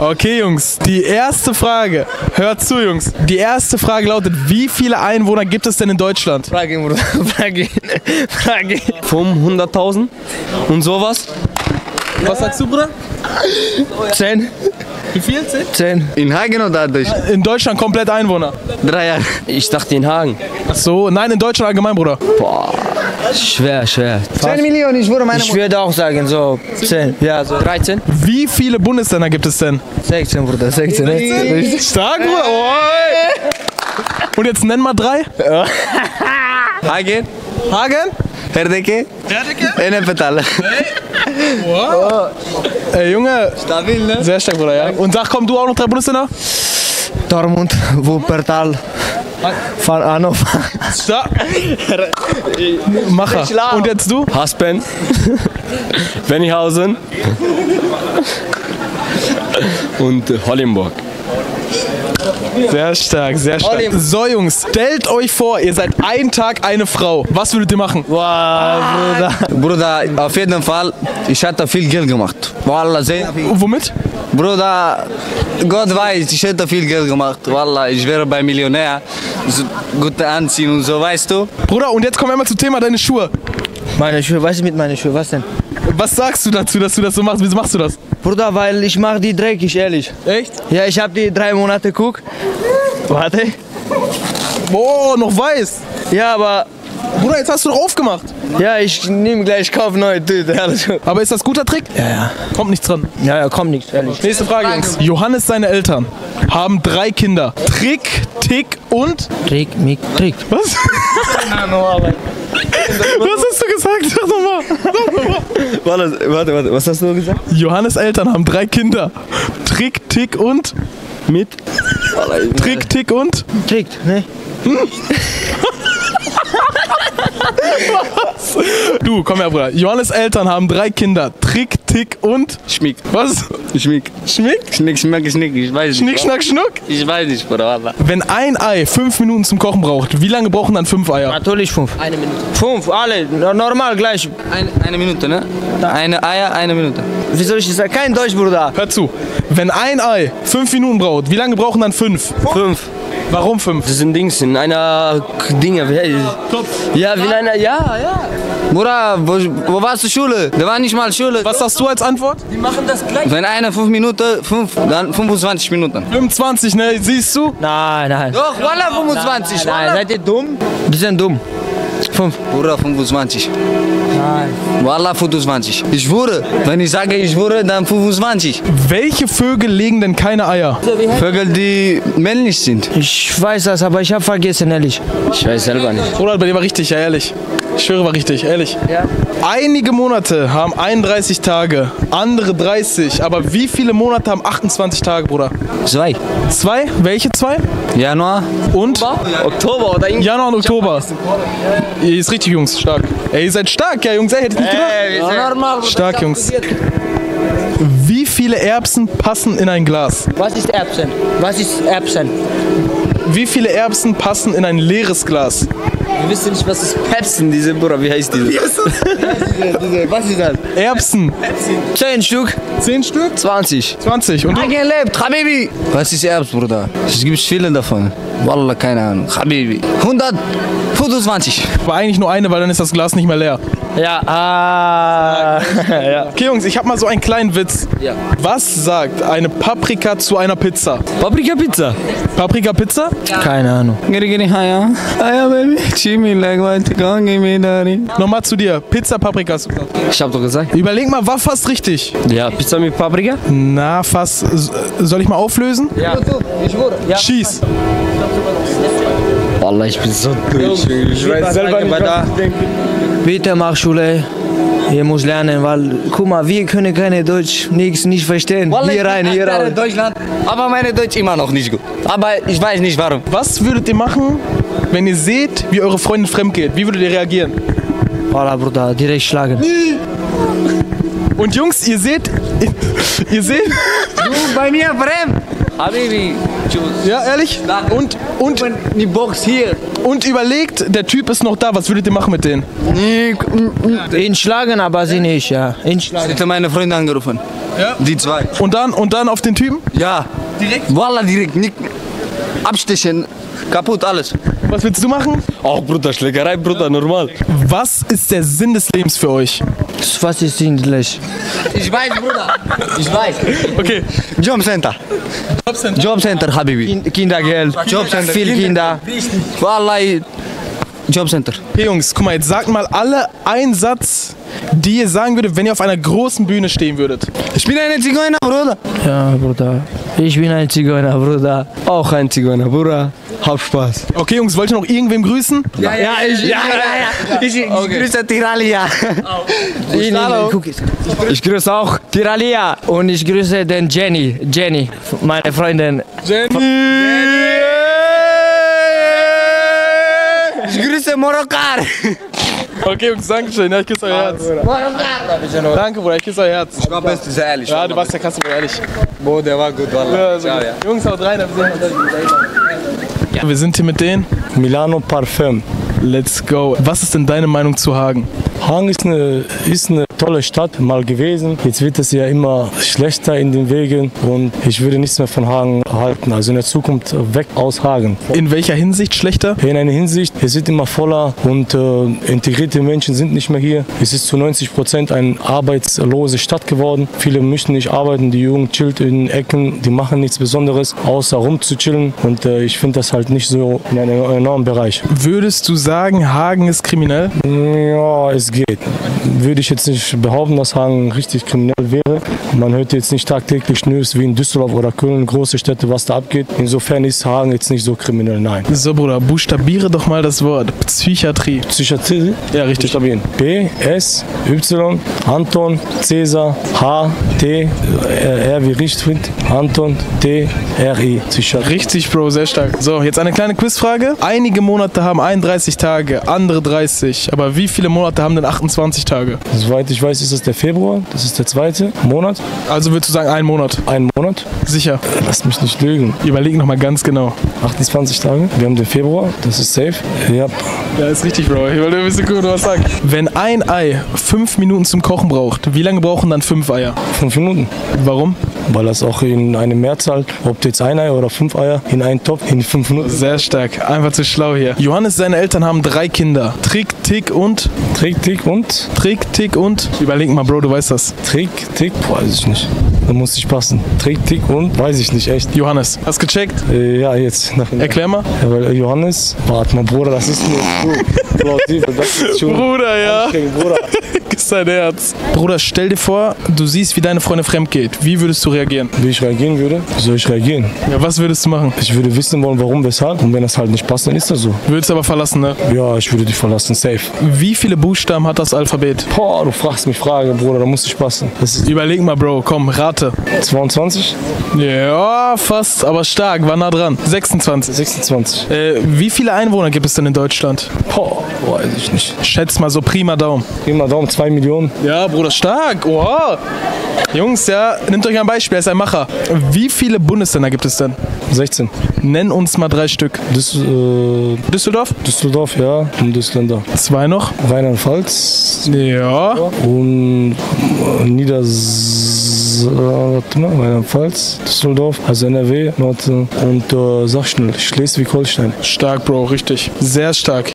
Okay, Jungs, die erste Frage. Hört zu, Jungs. Die erste Frage lautet: Wie viele Einwohner gibt es denn in Deutschland? Frage, Bruder. Frage. Frage. 500.000 und sowas. Was sagst du, Bruder? 10. Wie viel? Zehn? 10. In Hagen oder durch? In Deutschland komplett Einwohner. Drei Jahre. Ich dachte in Hagen. Ach so, nein, in Deutschland allgemein, Bruder. Schwer, schwer. 10 Millionen, ich wurde meine Ich würde auch sagen so 10. Ja, so 13. Wie viele Bundesländer gibt es denn? 16, Bruder. 16. ne? Stark, Bruder. Oh. Und jetzt nenn mal drei. Hagen, Hagen? Herdecke, Ennepetal. Ey, Junge. Stabil, ne? Sehr stark, Bruder, ja. Und sag, komm, du auch noch drei Bundesländer? Dortmund, Wuppertal, Van Hannover. Stark. Macher. Und jetzt du? Haspen, Benninghausen und Hollenburg. Sehr stark, sehr stark. So, Jungs, stellt euch vor, ihr seid einen Tag eine Frau. Was würdet ihr machen? Bruder, auf jeden Fall, ich hatte viel Geld gemacht. Wallah, sehr viel. Womit? Bruder, Gott weiß, ich hätte viel Geld gemacht. Wallah, ich wäre bei Millionär. So, gute Anziehen und so, weißt du? Bruder, und jetzt kommen wir mal zum Thema deine Schuhe. Meine Schuhe, was ist mit meinen Schuhen? Was denn? Was sagst du dazu, dass du das so machst? Wieso machst du das? Bruder, weil ich mach die dreckig, ehrlich. Echt? Ja, ich hab die drei Monate guck. Warte. Boah, noch weiß. Ja, aber Bruder, jetzt hast du doch aufgemacht. ja, ich nehme gleich kauf neue Tüte. Alles gut. Aber ist das guter Trick? Ja, ja. Kommt nichts dran. Ja, ja, komm nichts, ehrlich. Nächste Frage, Jungs. Johannes, seine Eltern, haben drei Kinder. Trick, Tick und... Trick, Mick, Trick. Was? Was hast du gesagt? Sag nochmal. Sag nochmal. Warte, warte, warte, was hast du gesagt? Johannes Eltern haben drei Kinder. Trick, Tick und... Mit Trick, Tick und... Trick, ne? Du, komm her, Bruder. Johannes Eltern haben drei Kinder. Trick, Tick und... Schmick, Was? Schmick. Schmick? Schnick, schnack, schnick, ich weiß nicht. Schnick, schnack, schnuck? Ich weiß nicht, Bruder. Wenn ein Ei fünf Minuten zum Kochen braucht, wie lange brauchen dann fünf Eier? Natürlich fünf. Eine Minute. Fünf, alle, no- normal gleich. Eine, eine Minute, ne? Eine Eier, eine Minute. Wie soll ich das sagen? Kein Deutsch, Bruder. Hör zu. Wenn ein Ei fünf Minuten braucht, wie lange brauchen dann fünf? Fünf. Warum fünf? Das sind Dings in einer Dinge. wie- Ja, wie in einer, ja, ja. Bruder, wo, wo warst du Schule? Da war nicht mal Schule. Was sagst du als Antwort? Die machen das gleich. Wenn einer 5 Minuten, 5, dann 25 Minuten. 25, ne? Siehst du? Nein, nein. Doch, Wallah 25. Nein, Wallah. seid ihr dumm? Die sind dumm. Fünf. Bruder, 25. Nein. Wallah 25. Ich schwöre. Wenn ich sage, ich schwöre, dann 25. Welche Vögel legen denn keine Eier? Vögel, die männlich sind. Ich weiß das, aber ich habe vergessen, ehrlich. Ich weiß selber nicht. Bruder, bei dir war richtig, ja ehrlich. Ich schwöre, war richtig, ehrlich. Ja. Einige Monate haben 31 Tage, andere 30. Aber wie viele Monate haben 28 Tage, Bruder? Zwei. Zwei? Welche zwei? Januar. Und? Oktober oder irgendwie. Januar und Oktober. Ihr ist richtig, Jungs, stark. Ey, ihr seid stark, ja, Jungs, ey, hättet nicht gedacht. normal. Stark, Jungs. Wie viele Erbsen passen in ein Glas? Was ist Erbsen? Was ist Erbsen? Wie viele Erbsen passen in ein leeres Glas? Wir wissen nicht, was ist Pepsen, diese Bruder. Wie heißt diese? Was ist das? Erbsen. Zehn Stück. 10 Stück? 20. 20. Und du? lebt, Habibi. Was ist Erbs, Bruder? Es gibt viele davon. Wallah, keine Ahnung. Habibi. 125. war eigentlich nur eine, weil dann ist das Glas nicht mehr leer. Ja, ah. ja. Okay, Jungs, ich habe mal so einen kleinen Witz. Ja. Was sagt eine Paprika zu einer Pizza? Paprika Pizza. Paprika Pizza? Keine Ahnung. Giri giri haya. Haya baby. Chimi like what you give me daddy. Nochmal zu dir. Pizza, Paprika. hast du gesagt. Ich hab doch gesagt. Überleg mal, war fast richtig. Ja, Pizza mit Paprika? Na, fast. Soll ich mal auflösen? Ja. Ich wurde. Ja. Schieß. Wallah, ich bin so durch. Ich weiß selber nicht, denke. Bitte mach Schule. Ihr muss lernen, weil, guck mal, wir können keine Deutsch, nichts nicht verstehen. Wallah, hier rein, hier Achter raus. in Deutschland. Aber meine Deutsch immer noch nicht gut. Aber ich weiß nicht warum. Was würdet ihr machen, wenn ihr seht, wie eure Freundin fremd geht? Wie würdet ihr reagieren? Wallah, Bruder, direkt schlagen. Und Jungs, ihr seht, ihr seht, Du bei mir fremd. Habibi. Tschüss. ja, ehrlich? Und, und, Die Box hier. Und überlegt, der Typ ist noch da, was würdet ihr machen mit denen? Ihn schlagen, aber sie nicht, ja. Ihn schlagen. Ich hätte meine Freunde angerufen. Ja. Die zwei. Und dann, und dann auf den Typen? Ja. Direkt? Wallah, direkt. Nicht abstechen. Kaputt alles. Was willst du machen? Auch Bruder, Schlägerei, Bruder, normal. Was ist der Sinn des Lebens für euch? Was ist sinnlich? Ich weiß, Bruder. Ich weiß. Okay. Jobcenter. Jobcenter, Habibi. Kind- Kindergeld, Jobcenter. viel Kinder. Wallah, Jobcenter. Okay, Jungs, guck mal, jetzt sagt mal alle einen Satz, die ihr sagen würdet, wenn ihr auf einer großen Bühne stehen würdet. Ich bin eine Zigeuner, Bruder. Ja, Bruder. Ich bin ein Zigeuner, Bruder. Auch ein Zigeuner, Bruder. Hab Spaß. Okay, Jungs, wollt ihr noch irgendwem grüßen? Ja, ich, ja, ja, ja. Ich, ich grüße Tiralia. Ich, Hallo. Ich grüße auch Tiralia. Und ich grüße den Jenny. Jenny, meine Freundin. Ich grüße Morokkar. Okay, Jungs, danke schön. Ja, ich küsse euer Herz. Danke, Bruder, ich küsse euer Herz. Ich war best sehr ehrlich. Ja, du warst ja krass, Bruder, ehrlich. Boah, der war gut, Wallah. Ja, also, Jungs, haut rein. Wir sehen uns. Wir sind hier mit denen. Milano Parfum. Let's go. Was ist denn deine Meinung zu Hagen? Hagen ist eine, ist eine tolle Stadt mal gewesen. Jetzt wird es ja immer schlechter in den Wegen und ich würde nichts mehr von Hagen halten. Also in der Zukunft weg aus Hagen. In welcher Hinsicht schlechter? In einer Hinsicht, es wird immer voller und äh, integrierte Menschen sind nicht mehr hier. Es ist zu 90 Prozent eine arbeitslose Stadt geworden. Viele möchten nicht arbeiten, die Jugend chillt in Ecken, die machen nichts Besonderes, außer rumzuchillen. Und äh, ich finde das halt nicht so in einem enormen Bereich. Würdest du sagen, Hagen ist kriminell? Ja, es geht. Würde ich jetzt nicht behaupten, dass Hagen richtig kriminell wäre. Man hört jetzt nicht tagtäglich News wie in Düsseldorf oder Köln, große Städte, was da abgeht. Insofern ist Hagen jetzt nicht so kriminell, nein. So, Bruder, buchstabiere doch mal das Wort. Psychiatrie. Psychiatrie? Ja, richtig. Buchstabieren. B, S, Y, Anton, Cäsar, H, T, R, R wie Richtfried, Anton, T, R, I. Psychiatrie. Richtig, Bro, sehr stark. So, jetzt eine kleine Quizfrage. Einige Monate haben 31 Tage, andere 30. Aber wie viele Monate haben denn 28 Tage? Soweit ich weiß, ist das der Februar. Das ist der zweite Monat. Also würdest du sagen, ein Monat? Ein Monat. Sicher. Lass mich nicht lügen. Überleg nochmal ganz genau. 28 Tage. Wir haben den Februar. Das ist safe. Ja. Ja, ist richtig, Bro. Ich wollte ein bisschen gucken, was sagen. Wenn ein Ei fünf Minuten zum Kochen braucht, wie lange brauchen dann fünf Eier? Fünf Minuten. Warum? Weil das auch in eine Mehrzahl, ob jetzt ein Ei oder fünf Eier, in einen Topf in fünf Minuten. Sehr stark. Einfach zu schlau hier. Johannes, seine Eltern haben drei Kinder. Trick, Tick und. Trick, Tick und? Trick, Tick und. Überleg mal, Bro, du weißt das. Trick, Tick, weiß ich nicht. Da muss ich passen. Trick, Tick und? Weiß ich nicht, echt. Johannes, hast gecheckt? Äh, ja, jetzt. Erklär mal. Ja, weil Johannes, warte mal, Bruder, das ist so plausibel. Das ist schon. Bruder, ja. Bruder. Küss dein Herz. Bruder, stell dir vor, du siehst, wie deine Freundin fremd geht. Wie würdest du reagieren? Wie ich reagieren würde? Wie soll ich reagieren? Ja, was würdest du machen? Ich würde wissen wollen, warum, weshalb. Und wenn das halt nicht passt, dann ist das so. Würdest aber verlassen, ne? Ja, ich würde dich verlassen, safe. Wie viele Buchstaben hat das Alphabet? Boah, du fragst mich Frage, Bruder, da muss ich passen. Ist Überleg mal, Bro, komm, rate. 22? Ja, fast, aber stark, war nah dran. 26. 26. Äh, wie viele Einwohner gibt es denn in Deutschland? Boah, weiß ich nicht. Schätz mal so prima Daumen. Immer Daumen, 2 Millionen. Ja, Bruder, stark. Oha. Jungs, ja, nehmt euch ein Beispiel, er ist ein Macher. Wie viele Bundesländer gibt es denn? 16. Nenn uns mal drei Stück. Düs äh, Düsseldorf? Düsseldorf, ja. Bundesländer. Zwei noch? Rheinland-Pfalz Ja. und äh, Nieders... Rheinland-Pfalz, Düsseldorf, also NRW, Nord und äh, sag schnell, Schleswig-Holstein. Stark, Bro, richtig. Sehr stark.